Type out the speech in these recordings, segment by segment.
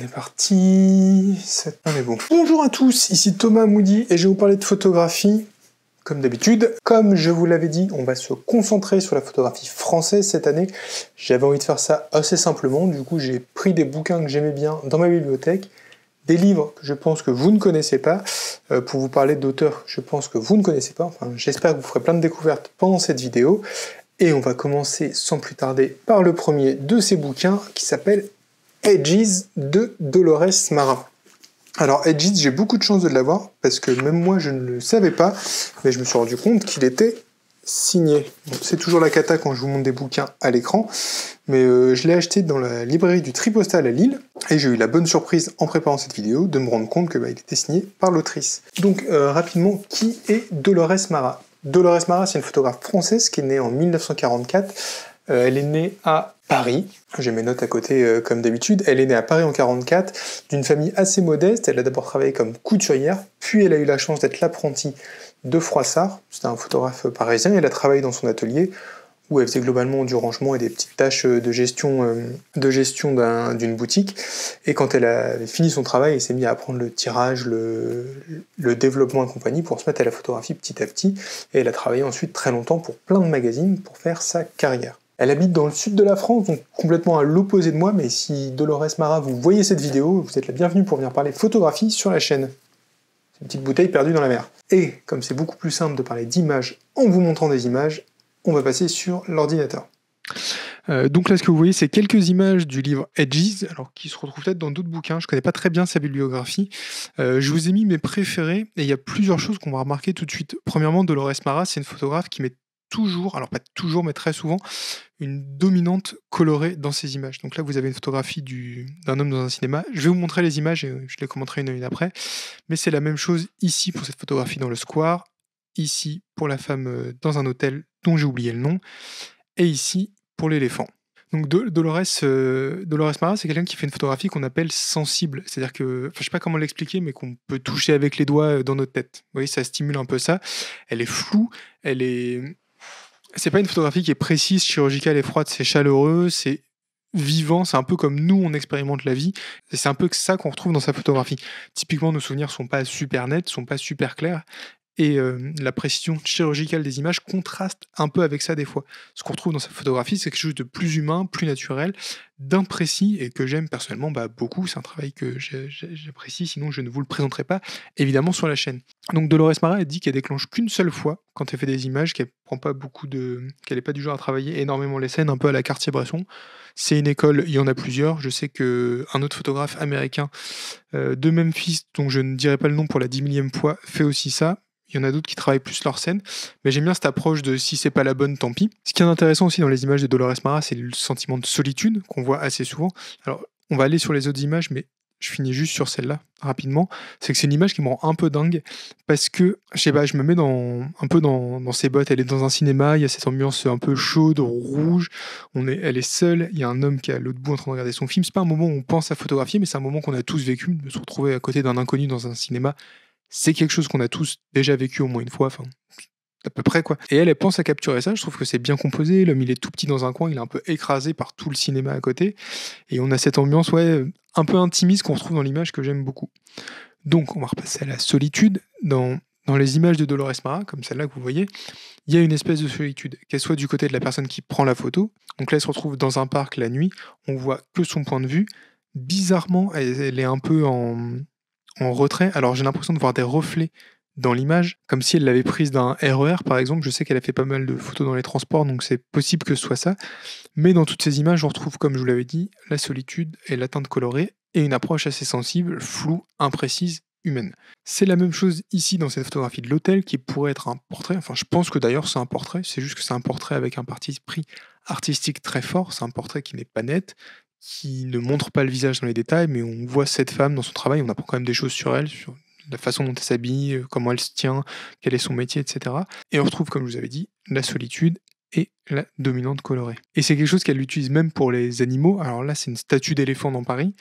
On est parti. On est bon. Bonjour à tous, ici Thomas Moody et je vais vous parler de photographie. Comme d'habitude, comme je vous l'avais dit, on va se concentrer sur la photographie française cette année. J'avais envie de faire ça assez simplement, du coup j'ai pris des bouquins que j'aimais bien dans ma bibliothèque, des livres que je pense que vous ne connaissez pas, euh, pour vous parler d'auteurs je pense que vous ne connaissez pas. J'espère que vous ferez plein de découvertes pendant cette vidéo. Et on va commencer sans plus tarder par le premier de ces bouquins qui s'appelle Edges de Dolores Marin. Alors Edges, j'ai beaucoup de chance de l'avoir parce que même moi je ne le savais pas, mais je me suis rendu compte qu'il était signé. C'est toujours la cata quand je vous montre des bouquins à l'écran, mais euh, je l'ai acheté dans la librairie du Tripostal à Lille et j'ai eu la bonne surprise en préparant cette vidéo de me rendre compte que bah, était signé par l'autrice. Donc euh, rapidement, qui est Dolores Marin Dolores Mara, c'est une photographe française qui est née en 1944. Euh, elle est née à Paris. J'ai mes notes à côté euh, comme d'habitude. Elle est née à Paris en 44, d'une famille assez modeste. Elle a d'abord travaillé comme couturière, puis elle a eu la chance d'être l'apprentie de Froissart. C'était un photographe parisien. Elle a travaillé dans son atelier où elle faisait globalement du rangement et des petites tâches euh, de gestion, euh, de gestion d'une boutique. Et quand elle a fini son travail, elle s'est mise à apprendre le tirage, le, le, développement et compagnie pour se mettre à la photographie petit à petit. Et elle a travaillé ensuite très longtemps pour plein de magazines pour faire sa carrière. Elle habite dans le sud de la France, donc complètement à l'opposé de moi, mais si Dolores Mara, vous voyez cette vidéo, vous êtes la bienvenue pour venir parler photographie sur la chaîne. C'est une petite bouteille perdue dans la mer. Et comme c'est beaucoup plus simple de parler d'images en vous montrant des images, on va passer sur l'ordinateur. Euh, donc là, ce que vous voyez, c'est quelques images du livre Edges, alors qui se retrouvent peut-être dans d'autres bouquins. Je ne connais pas très bien sa bibliographie. Euh, je vous ai mis mes préférés et il y a plusieurs choses qu'on va remarquer tout de suite. Premièrement, Dolores Mara, c'est une photographe qui met toujours, alors pas toujours, mais très souvent, une dominante colorée dans ses images. Donc là, vous avez une photographie d'un homme dans un cinéma. Je vais vous montrer les images et je les commenterai une à une après. Mais c'est la même chose ici pour cette photographie dans le square, ici pour la femme euh, dans un hôtel dont j'ai oublié le nom, et ici pour l'éléphant. Donc Dolores, euh, Dolores Mara, c'est quelqu'un qui fait une photographie qu'on appelle sensible. C'est-à-dire que, enfin, je sais pas comment l'expliquer, mais qu'on peut toucher avec les doigts euh, dans notre tête. Vous voyez, ça stimule un peu ça. Elle est floue, elle est... C'est pas une photographie qui est précise, chirurgicale et froide, c'est chaleureux, c'est vivant, c'est un peu comme nous on expérimente la vie, c'est un peu ça qu'on retrouve dans sa photographie. Typiquement, nos souvenirs sont pas super nets, sont pas super clairs, et euh, la précision chirurgicale des images contraste un peu avec ça des fois. Ce qu'on retrouve dans sa photographie, c'est quelque chose de plus humain, plus naturel, d'imprécis et que j'aime personnellement bah, beaucoup. C'est un travail que j'apprécie, sinon je ne vous le présenterai pas évidemment sur la chaîne. Donc Dolores Mara, dit qu'elle déclenche qu'une seule fois quand elle fait des images, qu'elle prend pas beaucoup de, qu'elle n'est pas du genre à travailler énormément les scènes, un peu à la Cartier-Bresson. C'est une école, il y en a plusieurs. Je sais que un autre photographe américain euh, de Memphis, dont je ne dirai pas le nom pour la dix millième fois, fait aussi ça. Il y en a d'autres qui travaillent plus leur scène, mais j'aime bien cette approche de si c'est pas la bonne, tant pis. Ce qui est intéressant aussi dans les images de Dolores Mara, c'est le sentiment de solitude qu'on voit assez souvent. Alors, on va aller sur les autres images, mais je finis juste sur celle-là rapidement. C'est que c'est une image qui me rend un peu dingue parce que, je sais pas, je me mets dans, un peu dans, ses bottes. Elle est dans un cinéma, il y a cette ambiance un peu chaude, rouge. On est, elle est seule, il y a un homme qui est à l'autre bout en train de regarder son film. C'est pas un moment où on pense à photographier, mais c'est un moment qu'on a tous vécu, de se retrouver à côté d'un inconnu dans un cinéma c'est quelque chose qu'on a tous déjà vécu au moins une fois, enfin, à peu près quoi. Et elle, elle pense à capturer ça, je trouve que c'est bien composé, l'homme il est tout petit dans un coin, il est un peu écrasé par tout le cinéma à côté, et on a cette ambiance, ouais, un peu intimiste qu'on retrouve dans l'image que j'aime beaucoup. Donc on va repasser à la solitude. Dans, les images de Dolores Mara, comme celle-là que vous voyez, il y a une espèce de solitude, qu'elle soit du côté de la personne qui prend la photo, donc là elle se retrouve dans un parc la nuit, on voit que son point de vue, bizarrement elle est un peu en, en retrait. Alors j'ai l'impression de voir des reflets dans l'image, comme si elle l'avait prise d'un RER e par exemple. Je sais qu'elle a fait pas mal de photos dans les transports, donc c'est possible que ce soit ça. Mais dans toutes ces images, on retrouve, comme je vous l'avais dit, la solitude et la teinte colorée, et une approche assez sensible, floue, imprécise, humaine. C'est la même chose ici dans cette photographie de l'hôtel qui pourrait être un portrait. Enfin, je pense que d'ailleurs c'est un portrait, c'est juste que c'est un portrait avec un parti pris artistique très fort. C'est un portrait qui n'est pas net, qui ne montre pas le visage dans les détails, mais on voit cette femme dans son travail, on apprend quand même des choses sur elle, sur la façon dont elle s'habille, euh, comment elle se tient, quel est son métier, etc. Et on retrouve, comme je vous avais dit, la solitude et la dominante colorée. Et c'est quelque chose qu'elle utilise même pour les animaux. Alors là, c'est une statue d'éléphant dans Paris,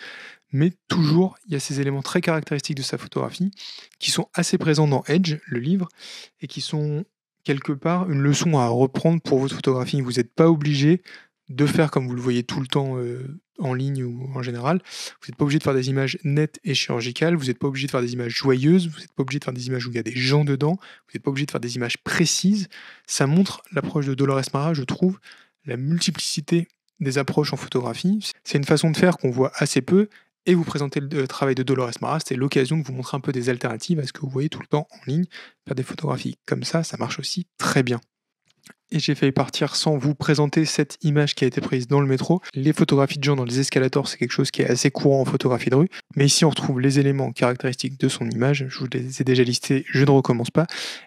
mais toujours, il y a ces éléments très caractéristiques de sa photographie qui sont assez présents dans Edge, le livre, et qui sont quelque part une leçon à reprendre pour votre photographie. Vous n'êtes pas obligé de faire comme vous le voyez tout le temps euh, en ligne ou en général. Vous n'êtes pas obligé de faire des images nettes et chirurgicales, vous n'êtes pas obligé de faire des images joyeuses, vous n'êtes pas obligé de faire des images où il y a des gens dedans, vous n'êtes pas obligé de faire des images précises. Ça montre l'approche de Dolores Mara, je trouve, la multiplicité des approches en photographie. C'est une façon de faire qu'on voit assez peu et vous présenter le travail de Dolores Mara, c'est l'occasion de vous montrer un peu des alternatives à ce que vous voyez tout le temps en ligne. Faire des photographies comme ça, ça marche aussi très bien et j'ai failli partir sans vous présenter cette image qui a été prise dans le métro. Les photographies de gens dans les escalators, c'est quelque chose qui est assez courant en photographie de rue, mais ici on retrouve les éléments caractéristiques de son image, je vous les ai déjà listés, je ne recommence pas,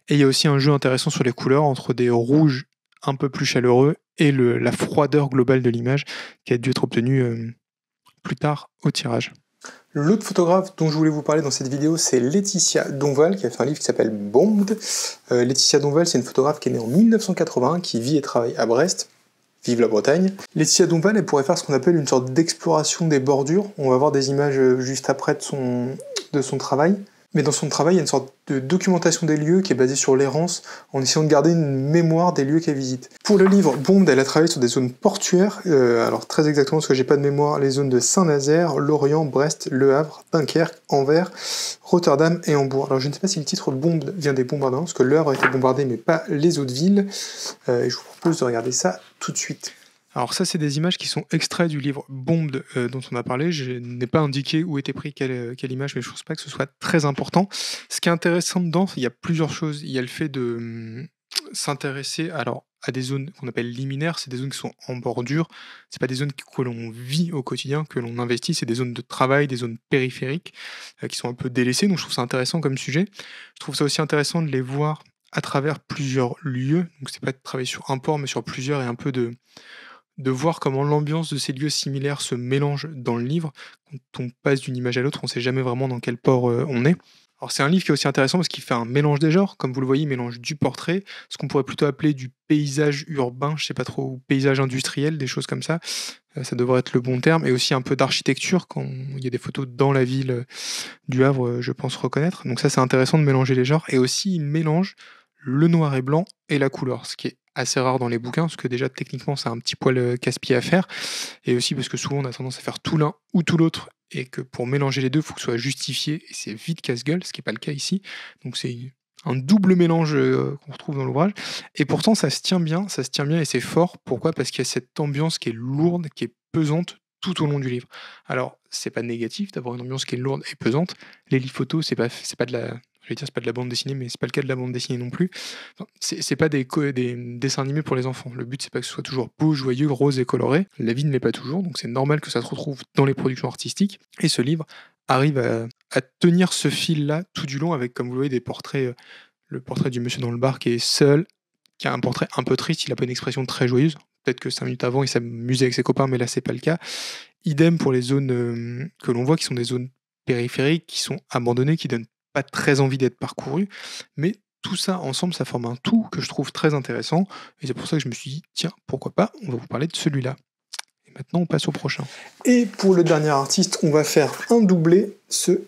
et il y a aussi un jeu intéressant sur les couleurs entre des rouges un peu plus chaleureux et la froideur globale de l'image qui a dû être obtenue euh, plus tard au tirage. L'autre photographe dont je voulais vous parler dans cette vidéo, c'est Laetitia Donval, qui a fait un livre qui s'appelle Bombed. Euh, Laetitia Donval, c'est une photographe qui est née en 1980, qui vit et travaille à Brest. Vive la Bretagne. Laetitia Donval, elle pourrait faire ce qu'on appelle une sorte d'exploration des bordures. On va voir des images euh, juste après de son, de son travail. Mais dans son travail, il y a une sorte de documentation des lieux qui est basée sur l'errance, en essayant de garder une mémoire des lieux qu'elle visite. Pour le livre Bond, elle a travaillé sur des zones portuaires, euh, alors très exactement parce que j'ai pas de mémoire, les zones de Saint-Nazaire, Lorient, Brest, Le Havre, Dunkerque, Anvers, Rotterdam et Hambourg. Alors je ne sais pas si le titre Bond vient des bombardements, parce que Le a été bombardé, mais pas les autres villes. Euh, je vous propose de regarder ça tout de suite. Alors ça, c'est des images qui sont extraits du livre Bombed euh, dont on a parlé. Je n'ai pas indiqué où était pris quelle, quelle, image, mais je ne pense pas que ce soit très important. Ce qui est intéressant dedans, il y a plusieurs choses. Il y a le fait de hum, s'intéresser alors à des zones qu'on appelle liminaires, c'est des zones qui sont en bordure, c'est pas des zones que l'on vit au quotidien, que l'on investit, c'est des zones de travail, des zones périphériques euh, qui sont un peu délaissées, donc je trouve ça intéressant comme sujet. Je trouve ça aussi intéressant de les voir à travers plusieurs lieux, donc c'est pas de travailler sur un port, mais sur plusieurs et un peu de de voir comment l'ambiance de ces lieux similaires se mélange dans le livre. Quand on passe d'une image à l'autre, on ne sait jamais vraiment dans quel port euh, on est. Alors c'est un livre qui est aussi intéressant parce qu'il fait un mélange des genres, comme vous le voyez, mélange du portrait, ce qu'on pourrait plutôt appeler du paysage urbain, je sais pas trop, ou paysage industriel, des choses comme ça. Euh, ça devrait être le bon terme, et aussi un peu d'architecture quand il y a des photos dans la ville euh, du Havre, je pense reconnaître. Donc ça c'est intéressant de mélanger les genres, et aussi il mélange le noir et blanc et la couleur, ce qui est assez rare dans les bouquins, parce que déjà techniquement c'est un petit poil euh, casse-pied à faire, et aussi parce que souvent on a tendance à faire tout l'un ou tout l'autre, et que pour mélanger les deux, il faut que ce soit justifié, et c'est vite casse-gueule, ce qui n'est pas le cas ici. Donc c'est un double mélange euh, qu'on retrouve dans l'ouvrage, et pourtant ça se tient bien, ça se tient bien et c'est fort. Pourquoi? Parce qu'il y a cette ambiance qui est lourde, qui est pesante tout au long du livre. Alors, c'est pas négatif d'avoir une ambiance qui est lourde et pesante. Les livres photos, c'est pas, c'est pas de la, vais dire, c'est pas de la bande dessinée, mais c'est pas le cas de la bande dessinée non plus. c'est pas des, des, dessins animés pour les enfants. Le but, c'est pas que ce soit toujours beau, joyeux, rose et coloré. La vie ne l'est pas toujours, donc c'est normal que ça se retrouve dans les productions artistiques. Et ce livre arrive à, tenir ce fil-là tout du long avec, comme vous le voyez, des portraits. Euh, le portrait du monsieur dans le bar qui est seul, qui a un portrait un peu triste, il a pas une expression très joyeuse. Peut-être que cinq minutes avant, il s'amusait avec ses copains, mais là, c'est pas le cas. Idem pour les zones euh, que l'on voit, qui sont des zones périphériques, qui sont abandonnées, qui donnent pas très envie d'être parcouru, mais tout ça ensemble, ça forme un tout que je trouve très intéressant, et c'est pour ça que je me suis dit, tiens, pourquoi pas, on va vous parler de celui-là. Et maintenant, on passe au prochain. Et pour le dernier artiste, on va faire un doublé, ce...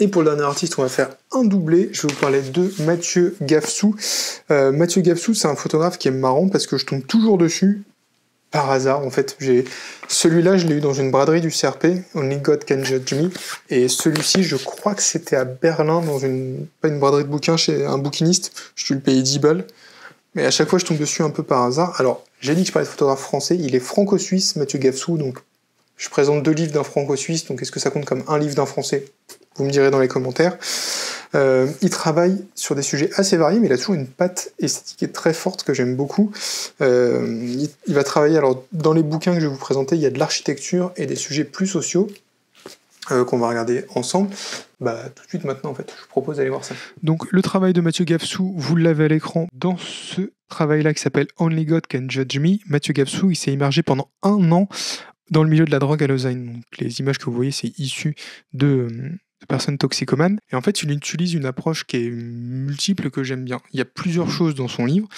Et pour le dernier artiste, on va faire un doublé. Je vais vous parler de Mathieu Gafsou. Euh, Mathieu Gafsou, c'est un photographe qui est marrant parce que je tombe toujours dessus par hasard en fait. J'ai celui-là, je l'ai eu dans une braderie du CRP, Only God Can Judge Me, et celui-ci, je crois que c'était à Berlin dans une pas une braderie de bouquins chez un bouquiniste. Je suis le payer 10 balles, mais à chaque fois je tombe dessus un peu par hasard. Alors j'ai dit que je parlais de photographe français, il est franco-suisse, Mathieu Gafsou, donc je présente deux livres d'un franco-suisse, donc est-ce que ça compte comme un livre d'un français? Vous me direz dans les commentaires. Euh, il travaille sur des sujets assez variés, mais il a toujours une patte esthétique très forte que j'aime beaucoup. Euh, il, va travailler, alors dans les bouquins que je vais vous présenter, il y a de l'architecture et des sujets plus sociaux. Euh, qu'on va regarder ensemble. Bah, tout de suite maintenant, en fait, je vous propose d'aller voir ça. Donc, le travail de Mathieu Gafsou, vous l'avez à l'écran dans ce travail-là qui s'appelle Only God Can Judge Me. Mathieu Gafsou, il s'est immergé pendant un an dans le milieu de la drogue à Lausanne. Donc, les images que vous voyez, c'est issu de, de personnes toxicomanes. Et en fait, il utilise une approche qui est multiple que j'aime bien. Il y a plusieurs choses dans son livre.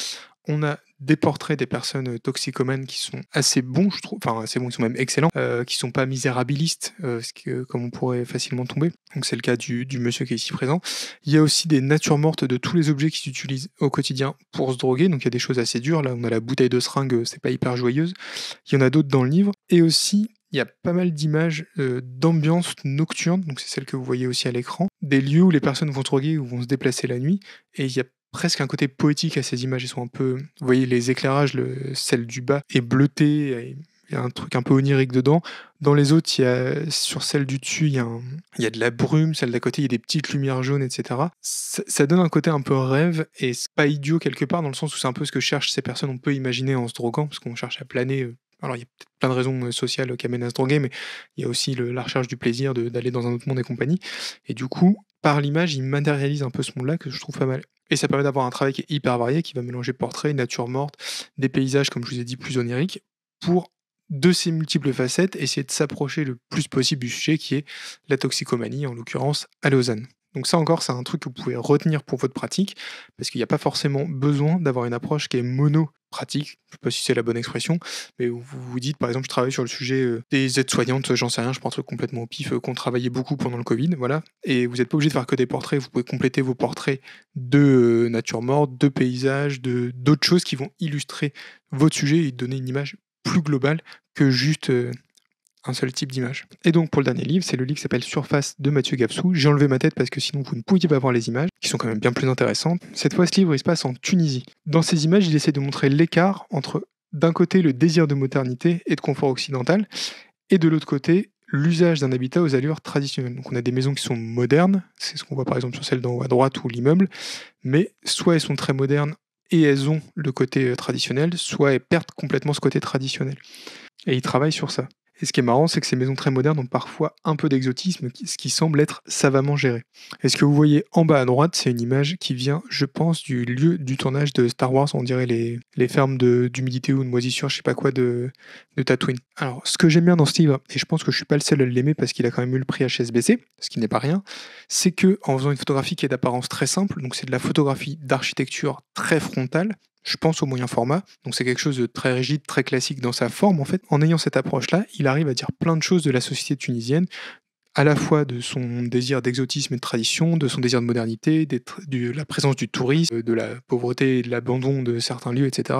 On a des portraits des personnes toxicomanes qui sont assez bons, je trouve, enfin assez bons, ils sont même excellents, euh, qui sont pas misérabilistes, euh, ce que, comme on pourrait facilement tomber. Donc c'est le cas du, du, monsieur qui est ici présent. Il y a aussi des natures mortes de tous les objets qui s'utilisent au quotidien pour se droguer. Donc il y a des choses assez dures. Là, on a la bouteille de seringue, c'est pas hyper joyeuse. Il y en a d'autres dans le livre. Et aussi il y a pas mal d'images euh, d'ambiance nocturne, donc c'est celle que vous voyez aussi à l'écran, des lieux où les personnes vont droguer ou vont se déplacer la nuit, et il y a presque un côté poétique à ces images. Elles sont un peu, vous voyez les éclairages, le, celle du bas est bleutée, il y a un truc un peu onirique dedans. Dans les autres, il y a, sur celle du dessus, il y, a de la brume, celle d'à côté, il y a des petites lumières jaunes, etc. Ça, ça donne un côté un peu rêve et c'est pas idiot quelque part, dans le sens où c'est un peu ce que cherchent ces personnes, on peut imaginer en se droguant, parce qu'on cherche à planer euh, alors, il y a peut-être plein de raisons euh, sociales qui amènent à se droguer, mais il y a aussi la recherche du plaisir d'aller dans un autre monde et compagnie. Et du coup, par l'image, il matérialise un peu ce monde-là que je trouve pas mal. Et ça permet d'avoir un travail qui est hyper varié, qui va mélanger portraits, nature morte, des paysages, comme je vous ai dit, plus oniriques, pour de ces multiples facettes, essayer de s'approcher le plus possible du sujet qui est la toxicomanie, en l'occurrence à Lausanne. Donc ça encore, c'est un truc que vous pouvez retenir pour votre pratique, parce qu'il n'y a pas forcément besoin d'avoir une approche qui est mono pratique, je ne sais pas si c'est la bonne expression, mais vous vous dites, par exemple, je travaille sur le sujet euh, des aides-soignantes, j'en sais rien, je prends un truc complètement au pif, euh, qu'on travaillait beaucoup pendant le Covid, voilà, et vous n'êtes pas obligé de faire que des portraits, vous pouvez compléter vos portraits de euh, nature morte, de paysages, de d'autres choses qui vont illustrer votre sujet et donner une image plus globale que juste un seul type d'image. Et donc pour le dernier livre, c'est le livre qui s'appelle Surface de Mathieu Gapsou. J'ai enlevé ma tête parce que sinon vous ne pouviez pas voir les images, qui sont quand même bien plus intéressantes. Cette fois, ce livre, il se passe en Tunisie. Dans ces images, il essaie de montrer l'écart entre, d'un côté, le désir de modernité et de confort occidental, et de l'autre côté, l'usage d'un habitat aux allures traditionnelles. Donc on a des maisons qui sont modernes, c'est ce qu'on voit par exemple sur celle d'en haut à droite ou l'immeuble, mais soit elles sont très modernes et elles ont le côté euh, traditionnel, soit elles perdent complètement ce côté traditionnel. Et il travaille sur ça. Et ce qui est marrant, c'est que ces maisons très modernes ont parfois un peu d'exotisme, ce qui semble être savamment géré. Et ce que vous voyez en bas à droite, c'est une image qui vient, je pense, du lieu du tournage de Star Wars, on dirait les, les fermes d'humidité ou de moisissure, je sais pas quoi, de, de Tatooine. Alors, ce que j'aime bien dans ce livre, et je pense que je suis pas le seul à l'aimer parce qu'il a quand même eu le prix HSBC, ce qui n'est pas rien, c'est que en faisant une photographie qui est d'apparence très simple, donc c'est de la photographie d'architecture très frontale, je pense au moyen format. Donc c'est quelque chose de très rigide, très classique dans sa forme en fait. En ayant cette approche-là, il arrive à dire plein de choses de la société tunisienne, à la fois de son désir d'exotisme et de tradition, de son désir de modernité, de la présence du tourisme, de la pauvreté et de l'abandon de certains lieux, etc.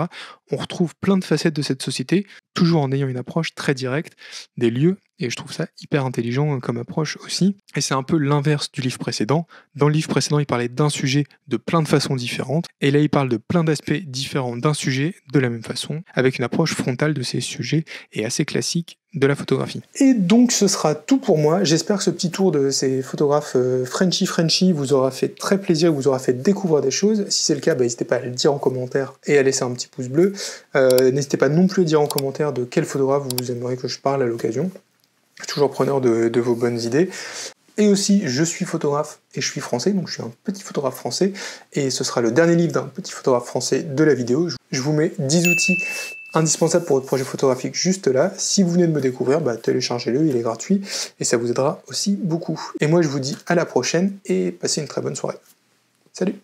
On retrouve plein de facettes de cette société, toujours en ayant une approche très directe des lieux et je trouve ça hyper intelligent euh, comme approche aussi. Et c'est un peu l'inverse du livre précédent. Dans le livre précédent, il parlait d'un sujet de plein de façons différentes. Et là, il parle de plein d'aspects différents d'un sujet de la même façon, avec une approche frontale de ces sujets et assez classique de la photographie. Et donc ce sera tout pour moi. J'espère que ce petit tour de ces photographes euh, Frenchy Frenchy vous aura fait très plaisir, vous aura fait découvrir des choses. Si c'est le cas, bah, n'hésitez pas à le dire en commentaire et à laisser un petit pouce bleu. Euh, n'hésitez pas non plus à dire en commentaire de quel photographe vous aimeriez que je parle à l'occasion toujours preneur de, vos bonnes idées. Et aussi, je suis photographe et je suis français, donc je suis un petit photographe français. Et ce sera le dernier livre d'un petit photographe français de la vidéo. Je vous mets 10 outils indispensables pour votre projet photographique juste là. Si vous venez de me découvrir, bah, téléchargez-le, il est gratuit et ça vous aidera aussi beaucoup. Et moi, je vous dis à la prochaine et passez une très bonne soirée. Salut